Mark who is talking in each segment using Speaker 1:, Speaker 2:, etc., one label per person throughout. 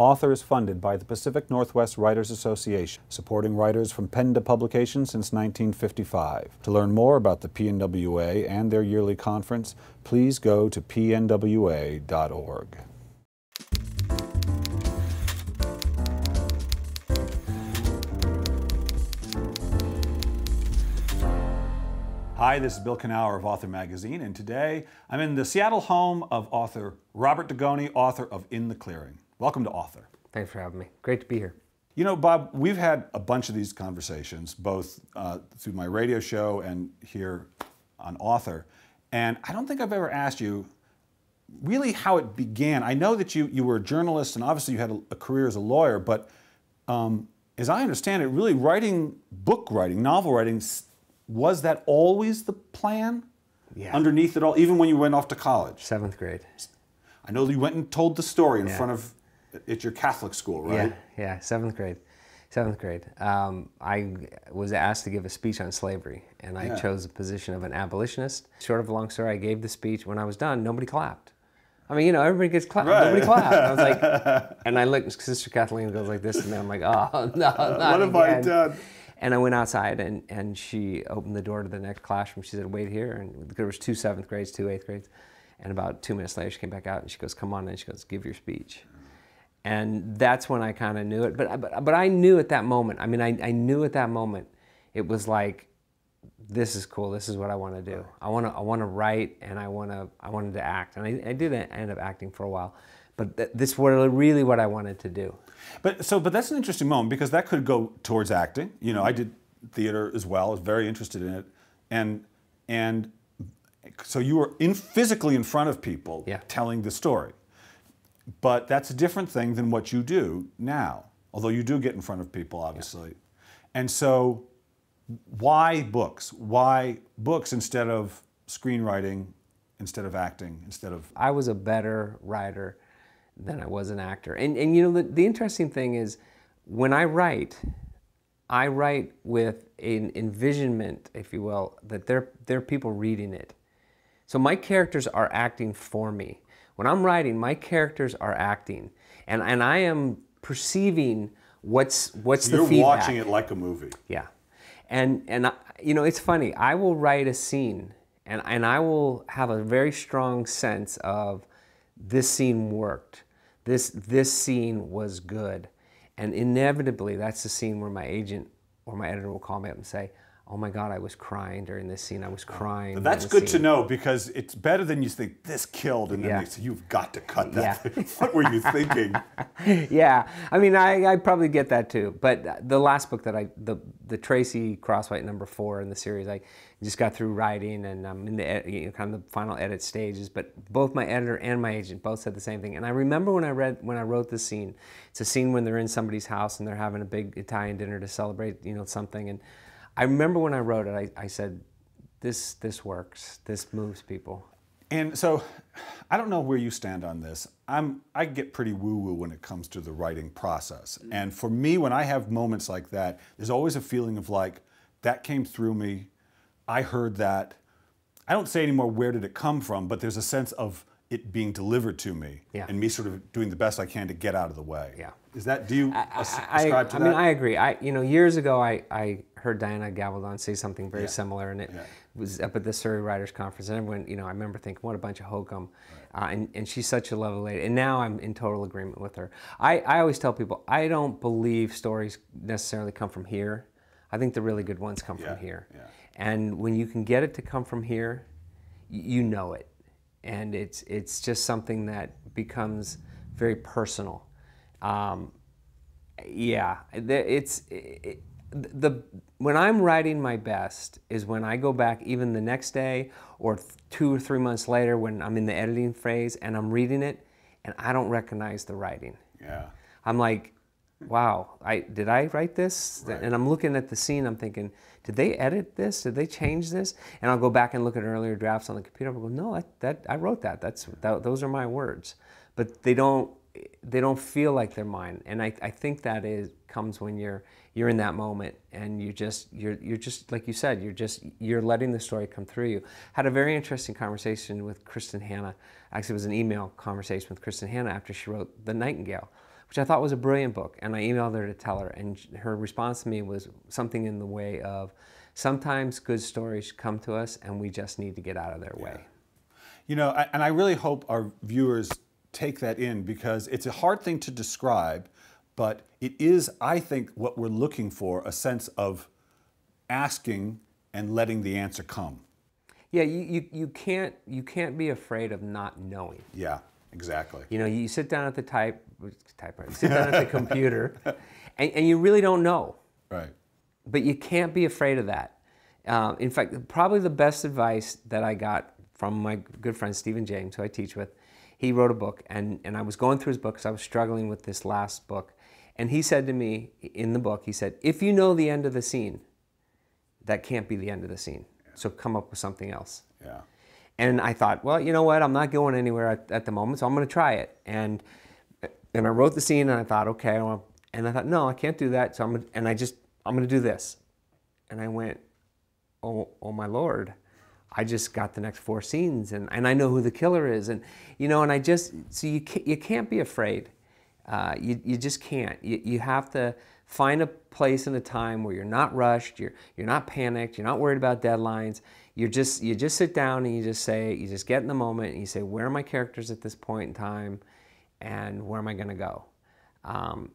Speaker 1: Author is funded by the Pacific Northwest Writers Association, supporting writers from pen to publication since 1955. To learn more about the PNWA and their yearly conference, please go to pnwa.org. Hi, this is Bill Kenower of Author Magazine, and today I'm in the Seattle home of author Robert Dugoni, author of In the Clearing. Welcome to Author.
Speaker 2: Thanks for having me. Great to be here.
Speaker 1: You know, Bob, we've had a bunch of these conversations, both uh, through my radio show and here on Author, and I don't think I've ever asked you really how it began. I know that you, you were a journalist and obviously you had a, a career as a lawyer, but um, as I understand it, really writing, book writing, novel writing, was that always the plan?
Speaker 2: Yeah.
Speaker 1: Underneath it all, even when you went off to college?
Speaker 2: Seventh grade.
Speaker 1: I know you went and told the story in
Speaker 2: Yeah.
Speaker 1: front of, at your Catholic school, right?
Speaker 2: Yeah, yeah, seventh grade. Seventh grade. Um, I was asked to give a speech on slavery, and I
Speaker 1: Yeah.
Speaker 2: chose the position of an abolitionist. Short of a long story, I gave the speech. When I was done, nobody clapped. I mean, you know, everybody gets clapped.
Speaker 1: Right.
Speaker 2: Nobody clapped. I was like, and I looked, Sister Kathleen goes like this to me. I'm like, oh, no, not
Speaker 1: What have I done?
Speaker 2: And I went outside, and, and she opened the door to the next classroom. She said, "Wait here." And there was two seventh grades, two eighth grades, and about two minutes later, she came back out and she goes, "Come on!" And she goes, "Give your speech." And that's when I kind of knew it. But, but but I knew at that moment. I mean, I, I knew at that moment, it was like, this is cool. This is what I want to do. I want to I want to write, and I want to I wanted to act, and I, I did end up acting for a while. But th- this was really what I wanted to do.
Speaker 1: But so, but that's an interesting moment because that could go towards acting. You know, I did theater as well. I was very interested in it, and and so you were in physically in front of people
Speaker 2: Yeah.
Speaker 1: telling the story. But that's a different thing than what you do now. Although you do get in front of people, obviously, and so why books? Why books instead of screenwriting, instead of acting, instead of
Speaker 2: I was a better writer than I was an actor. And, and you know, the, the interesting thing is when I write, I write with an envisionment, if you will, that there, there are people reading it. So my characters are acting for me. When I'm writing, my characters are acting. And, and I am perceiving what's, what's the
Speaker 1: you're
Speaker 2: feedback.
Speaker 1: watching it like a movie.
Speaker 2: Yeah. And and I- you know, it's funny. I will write a scene and and I will have a very strong sense of this scene worked. This this scene was good. And inevitably that's the scene where my agent or my editor will call me up and say, "Oh my god, I was crying during this scene. I was crying."
Speaker 1: But that's good to know because it's better than you think this killed, and then
Speaker 2: Yeah.
Speaker 1: they say you've got to cut that.
Speaker 2: Yeah.
Speaker 1: what were you thinking?
Speaker 2: yeah, I mean, I, I probably get that too. But the last book that I, the the Tracy Crosswhite number four in the series, I just got through writing and I'm in the you know, kind of the final edit stages. But both my editor and my agent both said the same thing. And I remember when I read when I wrote this scene, it's a scene when they're in somebody's house and they're having a big Italian dinner to celebrate, you know, something. And I remember when I wrote it, I, I said, this this works. This moves people.
Speaker 1: And so, I don't know where you stand on this. I'm I get pretty woo woo when it comes to the writing process. Mm. And for me, when I have moments like that, there's always a feeling of like that came through me. I heard that. I don't say anymore where did it come from, but there's a sense of it being delivered to me
Speaker 2: Yeah.
Speaker 1: and me sort of doing the best I can to get out of the way.
Speaker 2: Yeah.
Speaker 1: Is that do you
Speaker 2: I,
Speaker 1: ascribe to
Speaker 2: I
Speaker 1: that?
Speaker 2: mean, I agree. I, you know, years ago, I, I heard Diana Gabaldon say something very
Speaker 1: Yeah.
Speaker 2: similar, and it
Speaker 1: Yeah.
Speaker 2: was up at the Surrey Writers Conference. And everyone, you know, I remember thinking, what a bunch of hokum. Uh, and, and she's such a lovely lady. And now I'm in total agreement with her. I, I always tell people, I don't believe stories necessarily come from here. I think the really good ones come
Speaker 1: Yeah,
Speaker 2: from here.
Speaker 1: yeah.
Speaker 2: And when you can get it to come from here, you know it. And it's, it's just something that becomes very personal. Um, yeah, it's it, the when I'm writing my best is when I go back even the next day or two or three months later when I'm in the editing phase and I'm reading it and I don't recognize the writing.
Speaker 1: yeah.
Speaker 2: I'm like, wow, I did I write this?
Speaker 1: Right.
Speaker 2: And I'm looking at the scene. I'm thinking, did they edit this? Did they change this? And I'll go back and look at earlier drafts on the computer. I'll go, no, I, that I wrote that. That's that, those are my words. But they don't they don't feel like they're mine. And I, I think that is comes when you're you're in that moment and you just you're you're just like you said you're just you're letting the story come through you. Had a very interesting conversation with Kristin Hannah. Actually, it was an email conversation with Kristin Hannah after she wrote The Nightingale which I thought was a brilliant book. And I emailed her to tell her, and her response to me was something in the way of, sometimes good stories come to us and we just need to get out of their way.
Speaker 1: You know, and I really hope our viewers take that in because it's a hard thing to describe, but it is, I think, what we're looking for a sense of asking and letting the answer come.
Speaker 2: Yeah, you, you, you, can't, you can't be afraid of not knowing.
Speaker 1: Yeah, exactly.
Speaker 2: You know, you sit down at the type, typewriter, sit down at the computer, and, and you really don't know.
Speaker 1: Right.
Speaker 2: But you can't be afraid of that. Uh, in fact, probably the best advice that I got from my good friend Steven James, who I teach with, he wrote a book, and, and I was going through his book because I was struggling with this last book. And he said to me in the book, he said, if you know the end of the scene, that can't be the end of the scene. Yeah. So come up with something else.
Speaker 1: Yeah.
Speaker 2: And I thought, well, you know what? I'm not going anywhere at, at the moment, so I'm going to try it. And and I wrote the scene, and I thought, okay, well, and I thought, no, I can't do that. So I'm, gonna, and I just, I'm going to do this. And I went, oh, oh my lord, I just got the next four scenes, and, and I know who the killer is, and you know, and I just, so you can't, you can't be afraid. Uh, you, you just can't. You, you have to find a place and a time where you're not rushed, you're, you're not panicked, you're not worried about deadlines. You're just, you just sit down and you just say, you just get in the moment and you say, where are my characters at this point in time and where am I going to go? Um,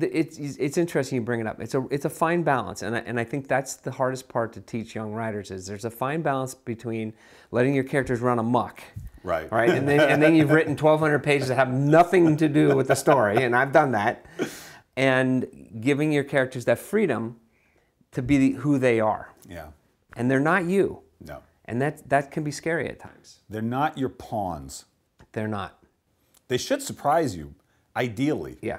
Speaker 2: it's, it's interesting you bring it up. It's a, it's a fine balance, and I, and I think that's the hardest part to teach young writers is there's a fine balance between letting your characters run amok,
Speaker 1: right,
Speaker 2: right, and then and then you've written 1,200 pages that have nothing to do with the story, and I've done that, and giving your characters that freedom to be who they are.
Speaker 1: Yeah,
Speaker 2: and they're not you.
Speaker 1: No,
Speaker 2: and that that can be scary at times.
Speaker 1: They're not your pawns.
Speaker 2: They're not.
Speaker 1: They should surprise you, ideally.
Speaker 2: Yeah.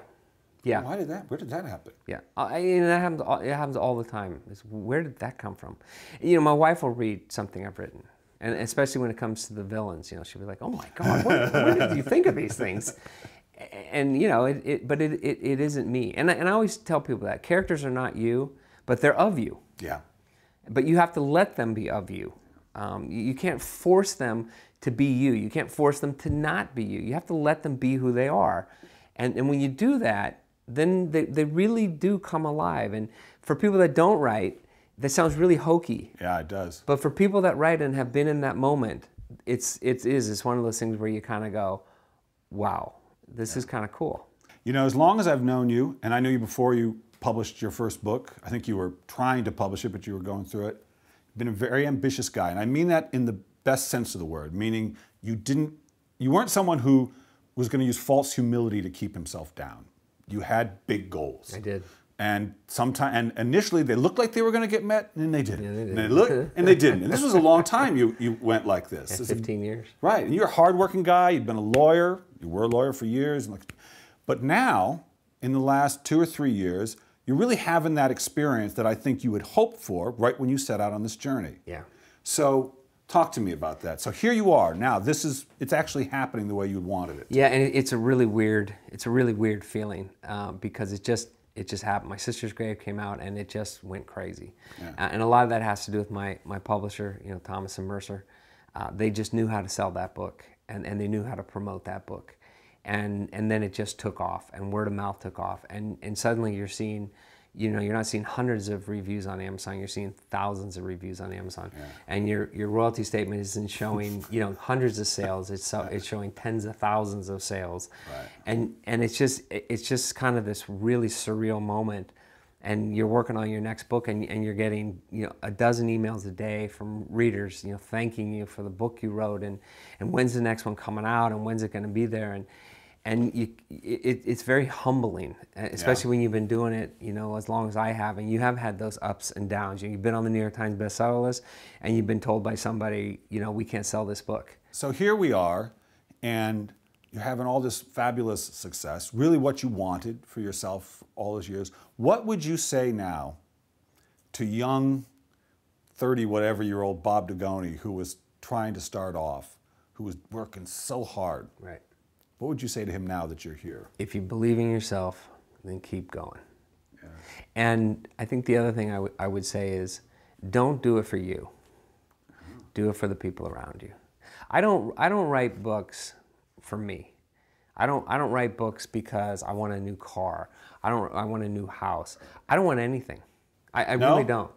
Speaker 2: Yeah.
Speaker 1: Why did that? Where did that happen?
Speaker 2: Yeah, uh, I, and that happens. All, it happens all the time. It's, where did that come from? You know, my wife will read something I've written, and especially when it comes to the villains, you know, she'd be like, "Oh my God, what, where did you think of these things?" And you know, it, it but it, it, it isn't me. And I, and I always tell people that characters are not you, but they're of you.
Speaker 1: Yeah.
Speaker 2: But you have to let them be of you. Um, you, you can't force them to be you. You can't force them to not be you. You have to let them be who they are. And, and when you do that, then they, they really do come alive. And for people that don't write, that sounds really hokey.
Speaker 1: Yeah, it does.
Speaker 2: But for people that write and have been in that moment, it's it is it's one of those things where you kind of go, "Wow, this yeah. is kind of cool."
Speaker 1: You know, as long as I've known you, and I knew you before you published your first book. I think you were trying to publish it, but you were going through it. You've been a very ambitious guy, and I mean that in the best sense of the word, meaning you didn't, you weren't someone who was going to use false humility to keep himself down you had big goals.
Speaker 2: I did.
Speaker 1: And sometimes, and initially they looked like they were going to get met, and they didn't. Yeah, they did. And they looked, and they didn't. And this was a long time you, you went like this.
Speaker 2: Yeah, 15 years.
Speaker 1: Right. And you're a hardworking guy. You've been a lawyer. You were a lawyer for years. But now, in the last two or three years, you're really having that experience that I think you had hoped for right when you set out on this journey.
Speaker 2: Yeah.
Speaker 1: So Talk to me about that. So here you are now. This is it's actually happening the way you wanted it.
Speaker 2: Yeah, and it's a really weird it's a really weird feeling um, because it just it just happened. My sister's grave came out and it just went crazy, yeah. uh, and a lot of that has to do with my my publisher, you know, Thomas and Mercer. Uh, they just knew how to sell that book and, and they knew how to promote that book, and and then it just took off and word of mouth took off and and suddenly you're seeing you know, you're not seeing hundreds of reviews on Amazon. You're seeing thousands of reviews on Amazon, yeah. and your your royalty statement isn't showing you know hundreds of sales. It's so, it's showing tens of thousands of sales,
Speaker 1: right.
Speaker 2: and and it's just it's just kind of this really surreal moment. And you're working on your next book, and, and you're getting you know a dozen emails a day from readers, you know, thanking you for the book you wrote, and and when's the next one coming out, and when's it going to be there, and and you, it, it's very humbling, especially yeah. when you've been doing it, you know, as long as I have, and you have had those ups and downs. You've been on the New York Times bestseller list, and you've been told by somebody, you know, we can't sell this book.
Speaker 1: So here we are, and you're having all this fabulous success, really what you wanted for yourself all those years. What would you say now to young 30 whatever year old Bob Dugoni who was trying to start off, who was working so hard?
Speaker 2: Right
Speaker 1: what would you say to him now that you're here?
Speaker 2: If you believe in yourself, then keep going. Yeah. And I think the other thing I, I would say is don't do it for you. Do it for the people around you. I don't, I don't write books for me. I don't I don't write books because I want a new car. I don't I want a new house. I don't want anything. I, I
Speaker 1: No?
Speaker 2: really don't.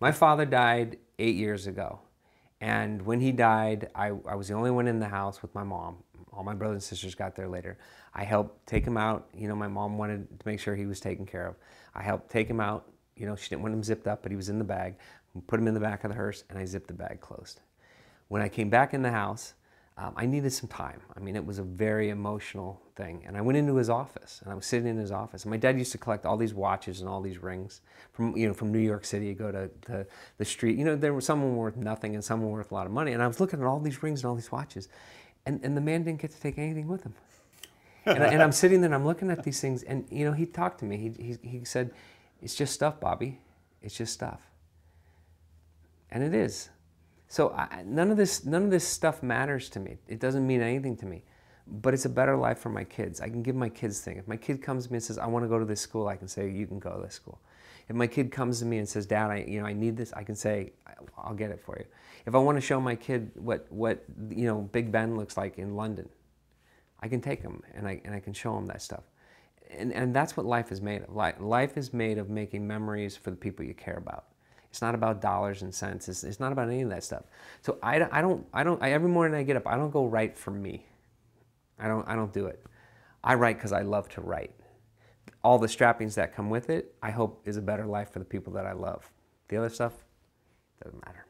Speaker 2: My father died eight years ago. And when he died, I, I was the only one in the house with my mom. All my brothers and sisters got there later. I helped take him out. You know, my mom wanted to make sure he was taken care of. I helped take him out. You know, she didn't want him zipped up, but he was in the bag. We Put him in the back of the hearse, and I zipped the bag closed. When I came back in the house, um, I needed some time. I mean, it was a very emotional thing. And I went into his office, and I was sitting in his office. And my dad used to collect all these watches and all these rings from, you know, from New York City. You go to, to the street. You know, there were some worth nothing, and some were worth a lot of money. And I was looking at all these rings and all these watches, and, and the man didn't get to take anything with him. and, I, and I'm sitting there, and I'm looking at these things, and you know, he talked to me. He, he, he said, "It's just stuff, Bobby. It's just stuff." And it is. So I, none of this none of this stuff matters to me. It doesn't mean anything to me. But it's a better life for my kids. I can give my kids things. If my kid comes to me and says, "I want to go to this school," I can say, "You can go to this school." If my kid comes to me and says, "Dad, I you know I need this," I can say, "I'll get it for you." If I want to show my kid what what you know Big Ben looks like in London, I can take him and I and I can show him that stuff. And and that's what life is made of. Life, is made of making memories for the people you care about. It's not about dollars and cents. It's, it's not about any of that stuff. So I, I don't, I don't, I, every morning I get up, I don't go write for me. I don't, I don't do it. I write because I love to write. All the strappings that come with it, I hope is a better life for the people that I love. The other stuff doesn't matter.